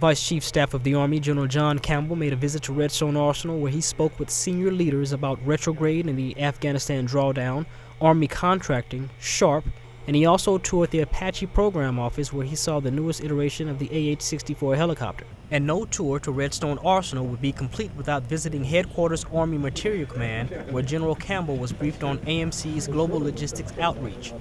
Vice Chief Staff of the Army General John Campbell made a visit to Redstone Arsenal where he spoke with senior leaders about retrograde and the Afghanistan drawdown, Army contracting, SHARP, and he also toured the Apache program office where he saw the newest iteration of the AH-64 helicopter. And no tour to Redstone Arsenal would be complete without visiting Headquarters Army Materiel Command, where General Campbell was briefed on AMC's global logistics outreach.